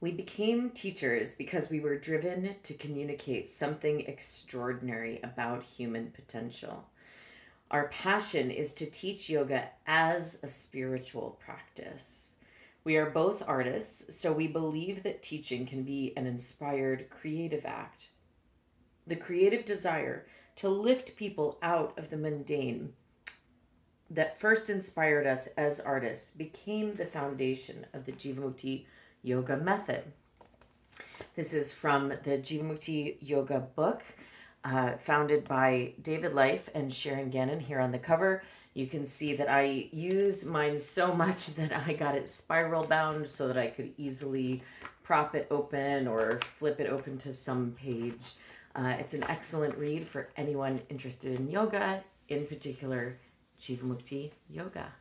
We became teachers because we were driven to communicate something extraordinary about human potential. Our passion is to teach yoga as a spiritual practice. We are both artists, so we believe that teaching can be an inspired, creative act. The creative desire to lift people out of the mundane that first inspired us as artists became the foundation of the Jivamukti yoga method. This is from the Jivamukti yoga book, uh, founded by David Life and Sharon Gannon here on the cover. You can see that I use mine so much that I got it spiral bound so that I could easily prop it open or flip it open to some page. Uh, it's an excellent read for anyone interested in yoga, in particular Jivamukti Yoga.